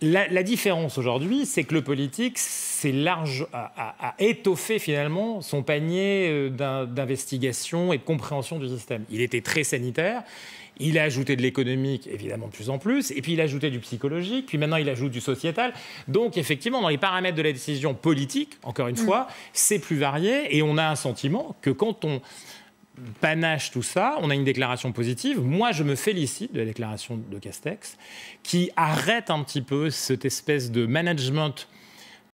la, différence aujourd'hui, c'est que le politique c'est large, a, étoffé finalement son panier euh, d'investigation et de compréhension du système. Il était très sanitaire. Il a ajouté de l'économique, évidemment, de plus en plus, et puis il a ajouté du psychologique, puis maintenant il ajoute du sociétal. Donc, effectivement, dans les paramètres de la décision politique, encore une mm. fois, c'est plus varié, et on a un sentiment que quand on panache tout ça, on a une déclaration positive. Moi, je me félicite de la déclaration de Castex, qui arrête un petit peu cette espèce de management